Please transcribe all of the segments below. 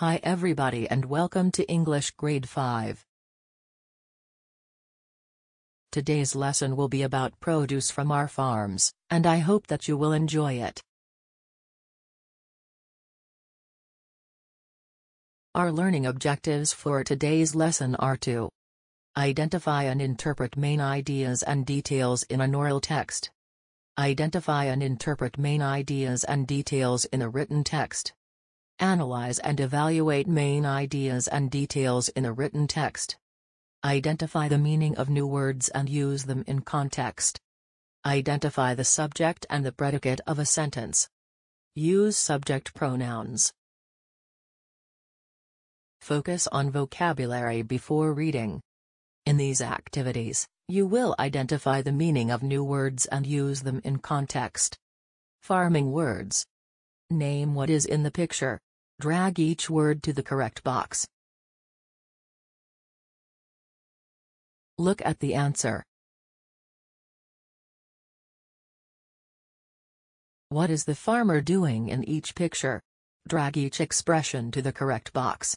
Hi everybody and welcome to English Grade 5. Today's lesson will be about produce from our farms, and I hope that you will enjoy it. Our learning objectives for today's lesson are to Identify and interpret main ideas and details in an oral text. Identify and interpret main ideas and details in a written text. Analyze and evaluate main ideas and details in a written text. Identify the meaning of new words and use them in context. Identify the subject and the predicate of a sentence. Use subject pronouns. Focus on vocabulary before reading. In these activities, you will identify the meaning of new words and use them in context. Farming words. Name what is in the picture. Drag each word to the correct box. Look at the answer. What is the farmer doing in each picture? Drag each expression to the correct box.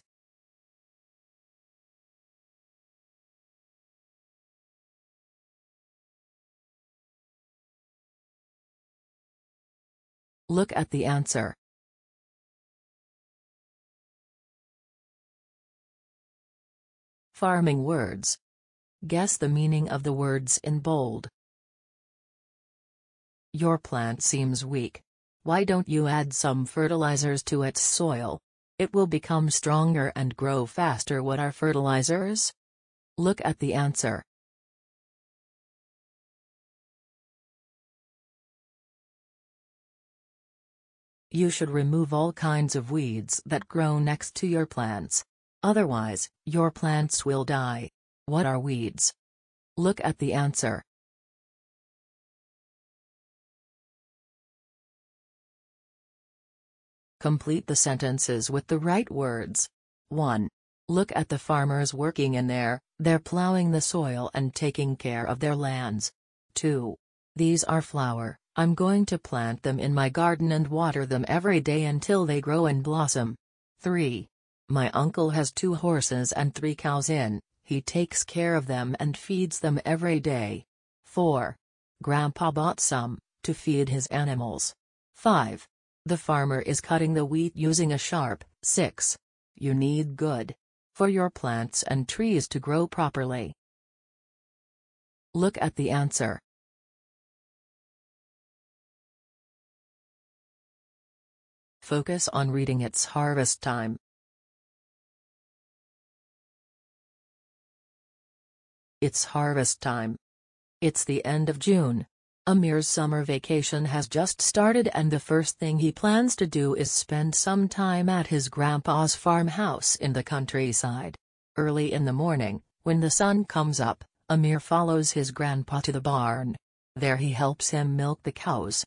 Look at the answer. Farming words. Guess the meaning of the words in bold. Your plant seems weak. Why don't you add some fertilizers to its soil? It will become stronger and grow faster. What are fertilizers? Look at the answer. You should remove all kinds of weeds that grow next to your plants. Otherwise, your plants will die. What are weeds? Look at the answer. Complete the sentences with the right words. 1. Look at the farmers working in there, they're plowing the soil and taking care of their lands. 2. These are flower, I'm going to plant them in my garden and water them every day until they grow and blossom. 3. My uncle has two horses and three cows in, he takes care of them and feeds them every day. 4. Grandpa bought some, to feed his animals. 5. The farmer is cutting the wheat using a sharp, 6. You need good. For your plants and trees to grow properly. Look at the answer. Focus on reading its harvest time. It's harvest time. It's the end of June. Amir's summer vacation has just started and the first thing he plans to do is spend some time at his grandpa's farmhouse in the countryside. Early in the morning, when the sun comes up, Amir follows his grandpa to the barn. There he helps him milk the cows.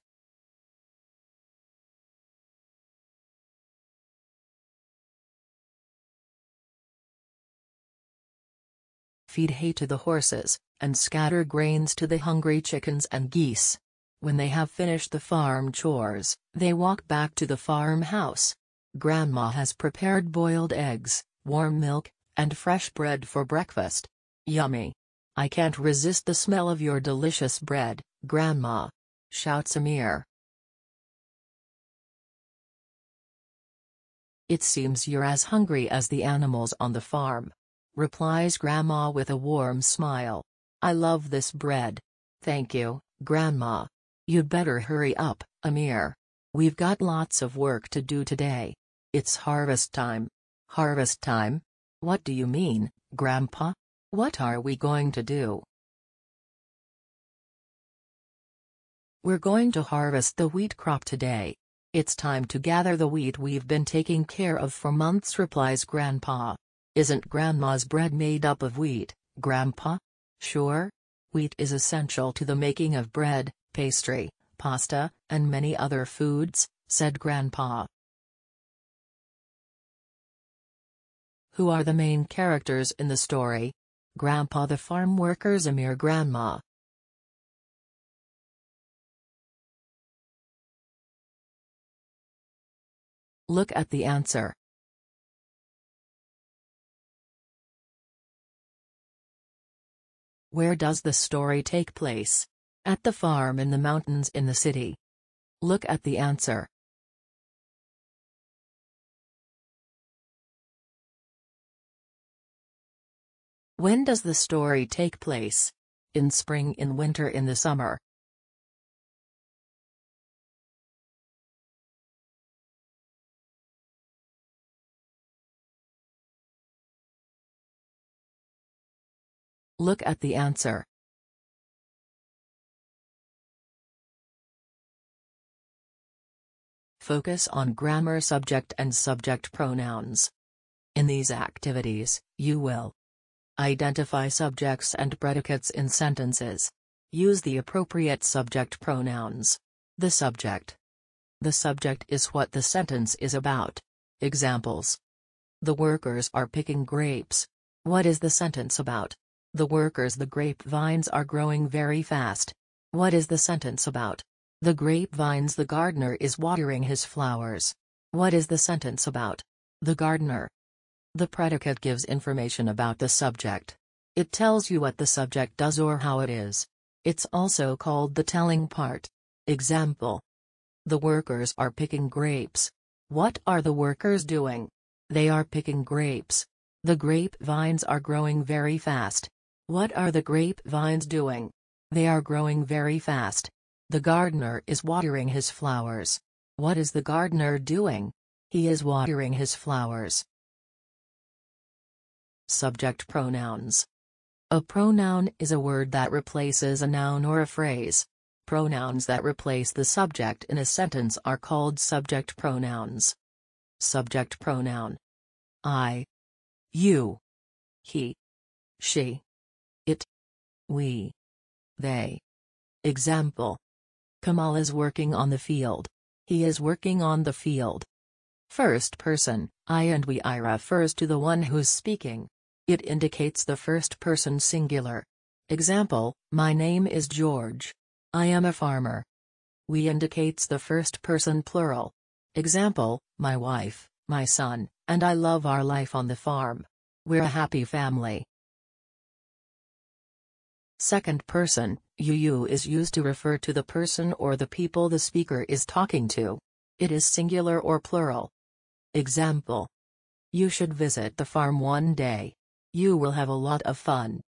Feed hay to the horses, and scatter grains to the hungry chickens and geese. When they have finished the farm chores, they walk back to the farmhouse. Grandma has prepared boiled eggs, warm milk, and fresh bread for breakfast. Yummy! I can't resist the smell of your delicious bread, Grandma! shouts Amir. It seems you're as hungry as the animals on the farm replies Grandma with a warm smile. I love this bread. Thank you, Grandma. You'd better hurry up, Amir. We've got lots of work to do today. It's harvest time. Harvest time? What do you mean, Grandpa? What are we going to do? We're going to harvest the wheat crop today. It's time to gather the wheat we've been taking care of for months, replies Grandpa. Isn't Grandma's bread made up of wheat, Grandpa? Sure. Wheat is essential to the making of bread, pastry, pasta, and many other foods, said Grandpa. Who are the main characters in the story? Grandpa the farm workers Amir Grandma. Look at the answer. Where does the story take place? At the farm in the mountains in the city. Look at the answer. When does the story take place? In spring, in winter, in the summer. Look at the answer. Focus on grammar subject and subject pronouns. In these activities, you will Identify subjects and predicates in sentences. Use the appropriate subject pronouns. The subject. The subject is what the sentence is about. Examples. The workers are picking grapes. What is the sentence about? The workers the grapevines are growing very fast. What is the sentence about? The grapevines the gardener is watering his flowers. What is the sentence about? The gardener. The predicate gives information about the subject. It tells you what the subject does or how it is. It's also called the telling part. Example. The workers are picking grapes. What are the workers doing? They are picking grapes. The grapevines are growing very fast. What are the grapevines doing? They are growing very fast. The gardener is watering his flowers. What is the gardener doing? He is watering his flowers. Subject pronouns. A pronoun is a word that replaces a noun or a phrase. Pronouns that replace the subject in a sentence are called subject pronouns. Subject pronoun. I. You. He. She. We. They. Example. Kamal is working on the field. He is working on the field. First person, I and we I refers to the one who's speaking. It indicates the first person singular. Example, my name is George. I am a farmer. We indicates the first person plural. Example, my wife, my son, and I love our life on the farm. We're a happy family. Second person, you you is used to refer to the person or the people the speaker is talking to. It is singular or plural. Example. You should visit the farm one day. You will have a lot of fun.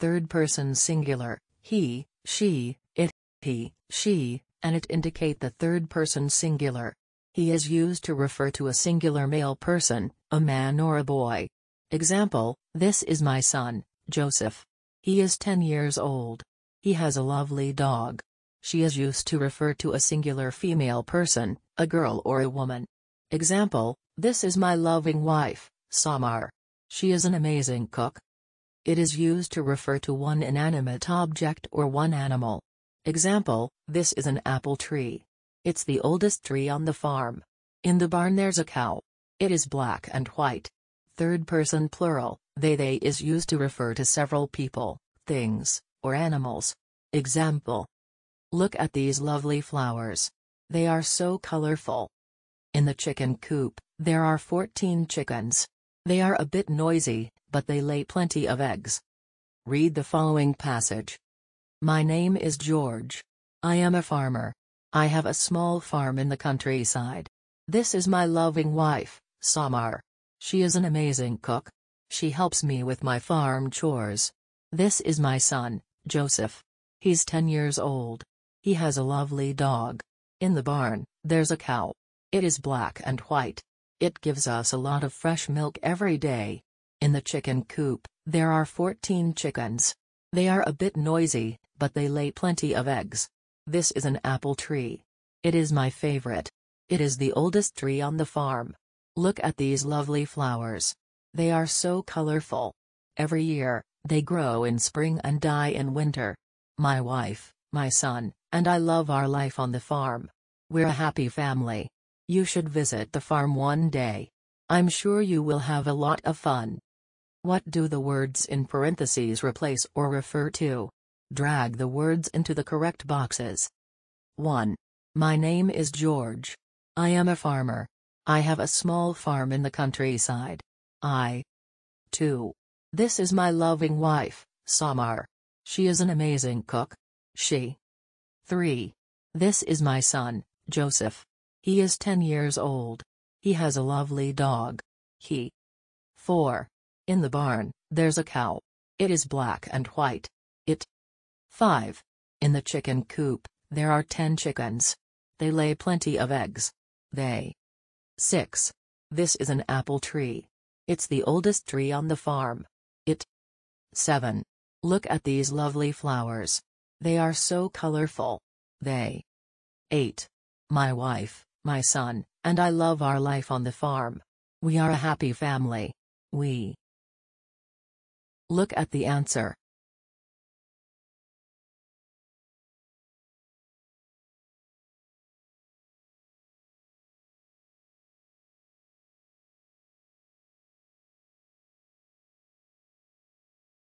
Third person singular, he, she, it, he, she, and it indicate the third person singular. He is used to refer to a singular male person, a man or a boy. Example, this is my son, Joseph. He is 10 years old. He has a lovely dog. She is used to refer to a singular female person, a girl or a woman. Example, this is my loving wife, Samar. She is an amazing cook. It is used to refer to one inanimate object or one animal. Example, this is an apple tree. It's the oldest tree on the farm. In the barn there's a cow. It is black and white. Third person plural, they they is used to refer to several people, things, or animals. Example. Look at these lovely flowers. They are so colorful. In the chicken coop, there are 14 chickens. They are a bit noisy, but they lay plenty of eggs. Read the following passage. My name is George. I am a farmer. I have a small farm in the countryside. This is my loving wife, Samar. She is an amazing cook. She helps me with my farm chores. This is my son, Joseph. He's 10 years old. He has a lovely dog. In the barn, there's a cow. It is black and white. It gives us a lot of fresh milk every day. In the chicken coop, there are 14 chickens. They are a bit noisy, but they lay plenty of eggs. This is an apple tree. It is my favorite. It is the oldest tree on the farm. Look at these lovely flowers. They are so colorful. Every year, they grow in spring and die in winter. My wife, my son, and I love our life on the farm. We're a happy family. You should visit the farm one day. I'm sure you will have a lot of fun. What do the words in parentheses replace or refer to? Drag the words into the correct boxes. 1. My name is George. I am a farmer. I have a small farm in the countryside. I. 2. This is my loving wife, Samar. She is an amazing cook. She. 3. This is my son, Joseph. He is 10 years old. He has a lovely dog. He. 4. In the barn, there's a cow. It is black and white. It. 5. In the chicken coop, there are 10 chickens. They lay plenty of eggs. They. 6. This is an apple tree. It's the oldest tree on the farm. It. 7. Look at these lovely flowers. They are so colorful. They. 8. My wife, my son, and I love our life on the farm. We are a happy family. We. Look at the answer.